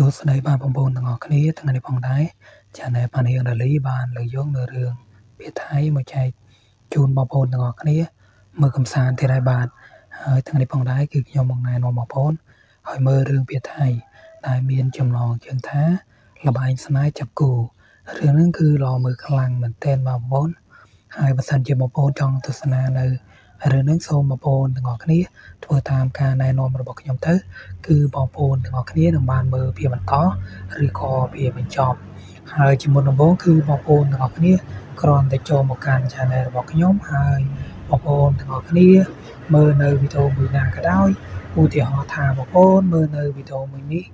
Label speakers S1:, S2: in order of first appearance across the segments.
S1: សួស្តីបាទបងប្អូនទាំងអស់គ្នាថ្ងៃនេះផងដែរចាណែប៉ានៀងរ៉ាលីបានលើកយកនៅរឿងភាសាថៃមកចែកជូនបងប្អូនទាំងអស់គ្នាមើលកំសាន្តទៀតហើយបាទហើយថ្ងៃនេះផងដែរគឺខ្ញុំមកណែនាំបងប្អូនឲ្យមើលរឿងភាសាថៃដែលមានចំណងជើងថាលបែងស្នេហ៍ចាប់គូរឿងហ្នឹងគឺល្អមើលខ្លាំងមែនទែនបងប្អូនហើយបើសិនជាបងប្អូនចង់ទស្សនានៅ រឿងហ្នឹងសូមបងប្អូនទាំងអស់គ្នាធ្វើតាមការណែនាំរបស់ខ្ញុំទៅ គឺបងប្អូនទាំងអស់គ្នានឹងបានមើលវាបន្តឬក៏វាបញ្ចប់ហើយជាមុនដំបូងគឺបងប្អូនទាំងអស់គ្នាគ្រាន់តែចូលមកកាន់ Channel របស់ខ្ញុំហើយបងប្អូនទាំងអស់គ្នាមើលនៅវីដេអូមួយណាក៏ដោយឧទាហរណ៍ថាបងប្អូនមើលនៅវីដេអូមួយនេះ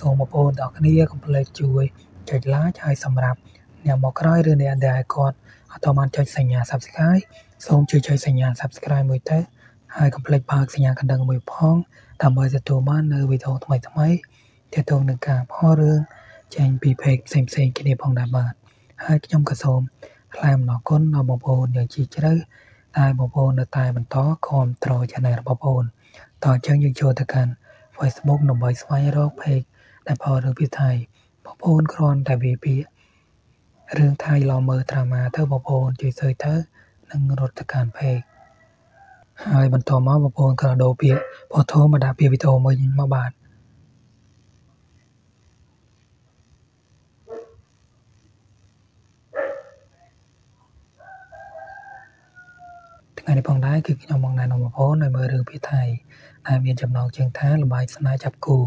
S1: សូមបងប្អូនទាំងអស់គ្នាកុំភ្លេចជួយចុច Like ហើយសម្រាប់ អ្នកមកក្រោយឬអ្នកដែលគាត់អត់ទាន់បានចុចសញ្ញា Subscribe សូមជួយចុចសញ្ញា Subscribe មួយទៅហើយកុំភ្លេចបើកសញ្ញាកណ្ដឹងមួយផងដើម្បីទទួលបាននៅវីដេអូថ្មីៗទាក់ទងនឹងការផលរឿងចេញពី page ផ្សេងផ្សេងគ្នាផងដែរបាទហើយខ្ញុំក៏សូមថ្លែងអំណរគុណដល់បងប្អូនយ៉ាងជ្រាលជ្រៅដែលបងប្អូននៅតែបន្តគាំទ្រ Channel របស់បងប្អូនតអញ្ចឹងយើងចូលទៅកាន់ Facebook ដើម្បីស្វែងរក page ដែលផលរឿងភាសាថៃបងប្អូនគ្រាន់តែវាពាក្យ រឿងថៃឡមើលត្រាម៉ាទៅបងប្អូនជួយសើចទៅនឹងរត់ទៅកាន់ page ហើយបន្តមកបងប្អូនក៏ដូរពាក្យផូថូមកដាក់ពាក្យវីដេអូមួយមកបាទថ្ងៃនេះផងដែរគឺខ្ញុំមកណែនាំបងប្អូនឲ្យមើលរឿងភាសាថៃដែលមានចំណងជើងថាល្បែងស្នេហ៍ចាប់គូ